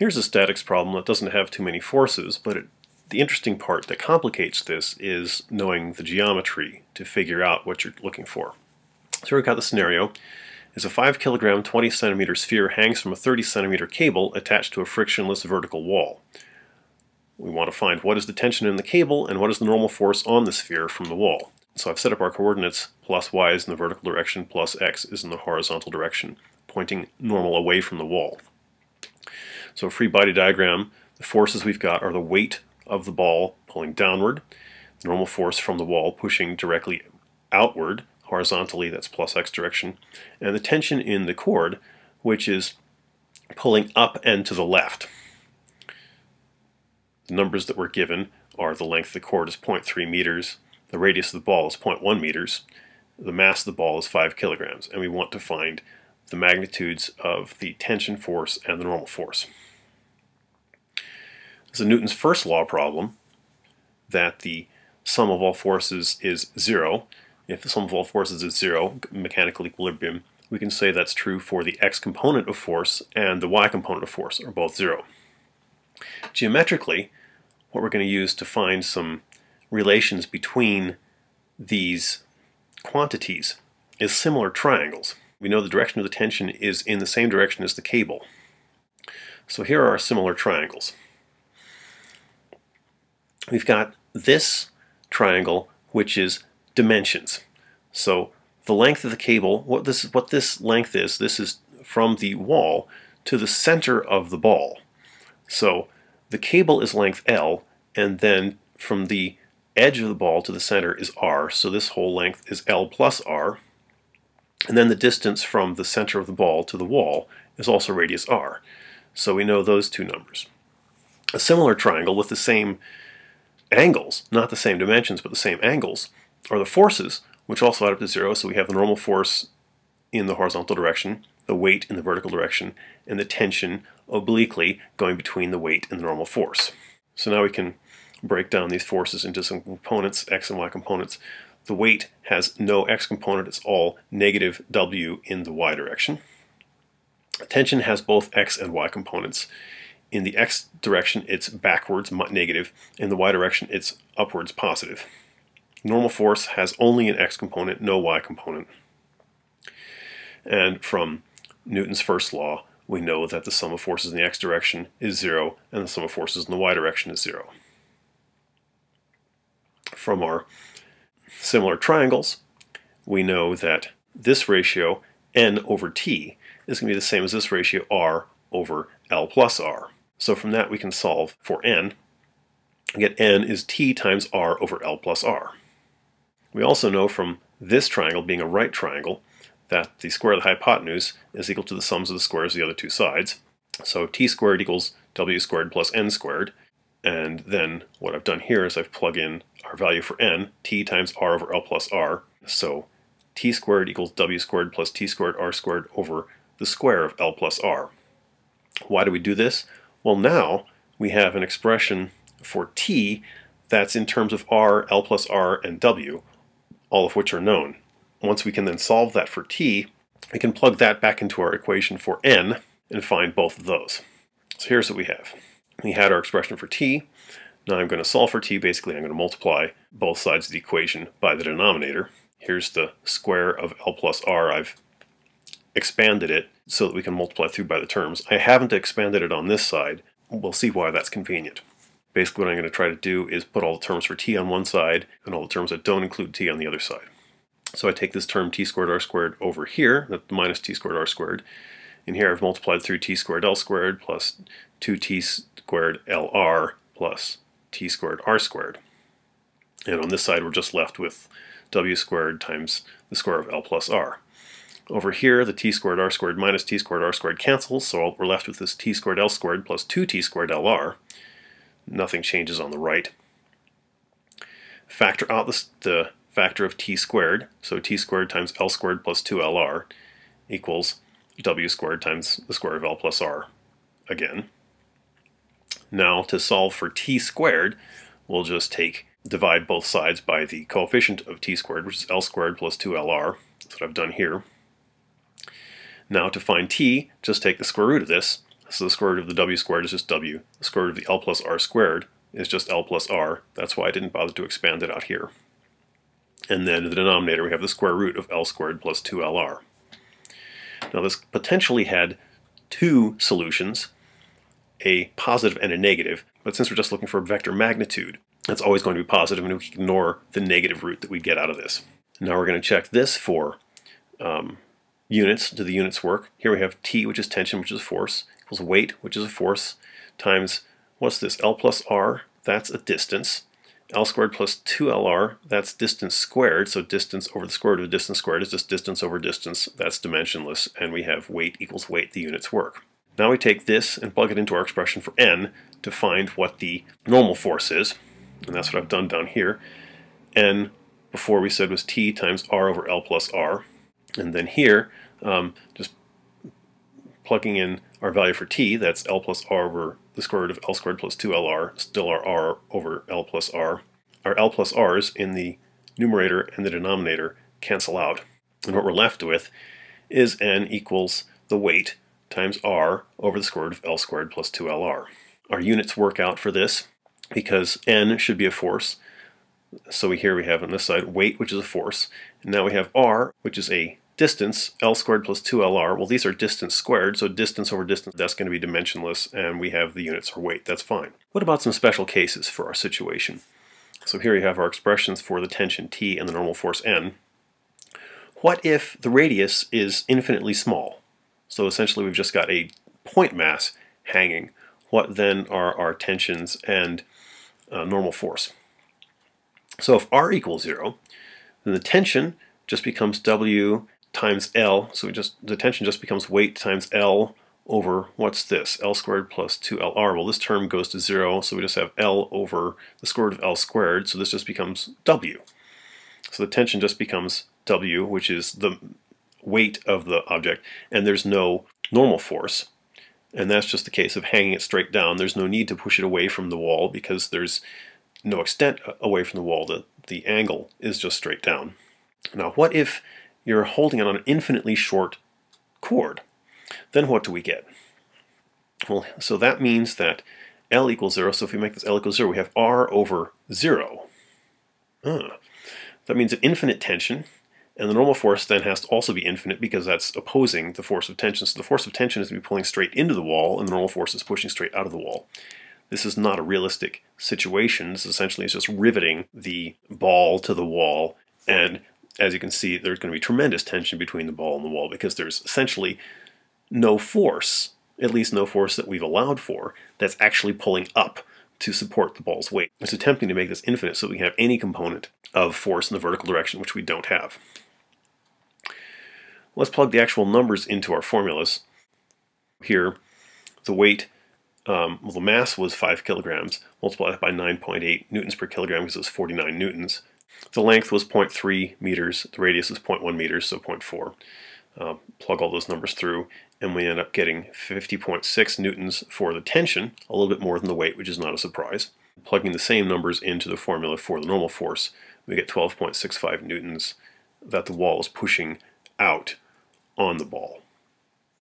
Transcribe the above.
Here's a statics problem that doesn't have too many forces, but it, the interesting part that complicates this is knowing the geometry to figure out what you're looking for. So we've got the scenario is a 5 kilogram 20 centimeter sphere hangs from a 30 centimeter cable attached to a frictionless vertical wall. We want to find what is the tension in the cable and what is the normal force on the sphere from the wall. So I've set up our coordinates, plus y is in the vertical direction, plus x is in the horizontal direction, pointing normal away from the wall. So a free body diagram, the forces we've got are the weight of the ball pulling downward, the normal force from the wall pushing directly outward, horizontally, that's plus x direction, and the tension in the cord, which is pulling up and to the left. The numbers that we're given are the length of the cord is 0.3 meters, the radius of the ball is 0.1 meters, the mass of the ball is 5 kilograms, and we want to find the magnitudes of the tension force and the normal force. This is Newton's first law problem that the sum of all forces is zero. If the sum of all forces is zero, mechanical equilibrium, we can say that's true for the x component of force and the y component of force are both zero. Geometrically, what we're going to use to find some relations between these quantities is similar triangles. We know the direction of the tension is in the same direction as the cable. So here are our similar triangles. We've got this triangle, which is dimensions. So the length of the cable, what this, what this length is, this is from the wall to the center of the ball. So the cable is length L, and then from the edge of the ball to the center is R, so this whole length is L plus R. And then the distance from the center of the ball to the wall is also radius R. So we know those two numbers. A similar triangle with the same angles, not the same dimensions, but the same angles, are the forces, which also add up to zero. So we have the normal force in the horizontal direction, the weight in the vertical direction, and the tension obliquely going between the weight and the normal force. So now we can break down these forces into some components, x and y components. The weight has no x component, it's all negative w in the y direction. Tension has both x and y components. In the x direction, it's backwards, negative. In the y direction, it's upwards, positive. Normal force has only an x component, no y component. And from Newton's first law, we know that the sum of forces in the x direction is zero, and the sum of forces in the y direction is zero. From our similar triangles, we know that this ratio, n over t, is going to be the same as this ratio, r over l plus r. So from that we can solve for n. Get n is t times r over l plus r. We also know from this triangle being a right triangle that the square of the hypotenuse is equal to the sums of the squares of the other two sides. So t squared equals w squared plus n squared. And then what I've done here is I've plugged in our value for n, t times r over l plus r. So t squared equals w squared plus t squared r squared over the square of l plus r. Why do we do this? Well, now we have an expression for t that's in terms of r, l plus r, and w, all of which are known. Once we can then solve that for t, we can plug that back into our equation for n and find both of those. So here's what we have. We had our expression for t. Now I'm going to solve for t. Basically, I'm going to multiply both sides of the equation by the denominator. Here's the square of l plus r. I've expanded it so that we can multiply through by the terms. I haven't expanded it on this side. We'll see why that's convenient. Basically what I'm going to try to do is put all the terms for t on one side and all the terms that don't include t on the other side. So I take this term t squared r squared over here, that's minus t squared r squared, and here I've multiplied through t squared l squared plus 2t squared lr plus t squared r squared. And on this side we're just left with w squared times the square of l plus r. Over here, the t squared r squared minus t squared r squared cancels, so we're left with this t squared l squared plus 2t squared lr. Nothing changes on the right. Factor out the, the factor of t squared, so t squared times l squared plus 2lr equals w squared times the square of l plus r again. Now to solve for t squared, we'll just take divide both sides by the coefficient of t squared, which is l squared plus 2lr. That's what I've done here. Now to find t, just take the square root of this. So the square root of the w squared is just w. The square root of the l plus r squared is just l plus r. That's why I didn't bother to expand it out here. And then in the denominator we have the square root of l squared plus 2lr. Now this potentially had two solutions, a positive and a negative, but since we're just looking for a vector magnitude, that's always going to be positive and we can ignore the negative root that we get out of this. Now we're going to check this for um, units. Do the units work? Here we have T, which is tension, which is force, equals weight, which is a force, times, what's this, L plus R, that's a distance. L squared plus 2LR, that's distance squared, so distance over the square root of distance squared is just distance over distance, that's dimensionless, and we have weight equals weight, the units work. Now we take this and plug it into our expression for N to find what the normal force is, and that's what I've done down here. N before we said was T times R over L plus R, and then here, um, just plugging in our value for t, that's L plus R over the square root of L squared plus 2LR, still our R over L plus R. Our L plus R's in the numerator and the denominator cancel out. And what we're left with is N equals the weight times R over the square root of L squared plus 2LR. Our units work out for this because N should be a force. So here we have on this side weight, which is a force. And now we have R, which is a distance, L squared plus 2LR, well these are distance squared, so distance over distance, that's going to be dimensionless, and we have the units for weight, that's fine. What about some special cases for our situation? So here you have our expressions for the tension T and the normal force N. What if the radius is infinitely small? So essentially we've just got a point mass hanging. What then are our tensions and uh, normal force? So if R equals zero, then the tension just becomes W times L, so just the tension just becomes weight times L over, what's this, L squared plus 2LR. Well, this term goes to zero, so we just have L over the square root of L squared, so this just becomes W. So the tension just becomes W, which is the weight of the object, and there's no normal force. And that's just the case of hanging it straight down. There's no need to push it away from the wall because there's no extent away from the wall. The, the angle is just straight down. Now, what if you're holding it on an infinitely short cord. Then what do we get? Well, so that means that L equals 0, so if we make this L equals 0, we have R over 0. Uh, that means an infinite tension, and the normal force then has to also be infinite because that's opposing the force of tension. So the force of tension is to be pulling straight into the wall, and the normal force is pushing straight out of the wall. This is not a realistic situation. This essentially is just riveting the ball to the wall, and as you can see, there's going to be tremendous tension between the ball and the wall because there's essentially no force, at least no force that we've allowed for, that's actually pulling up to support the ball's weight. It's attempting to make this infinite so we can have any component of force in the vertical direction, which we don't have. Let's plug the actual numbers into our formulas. Here, the weight, um, well, the mass was 5 kilograms, multiplied by 9.8 newtons per kilogram because it was 49 newtons. The length was 0.3 meters, the radius is 0.1 meters, so 0.4. Uh, plug all those numbers through, and we end up getting 50.6 newtons for the tension, a little bit more than the weight, which is not a surprise. Plugging the same numbers into the formula for the normal force, we get 12.65 newtons that the wall is pushing out on the ball.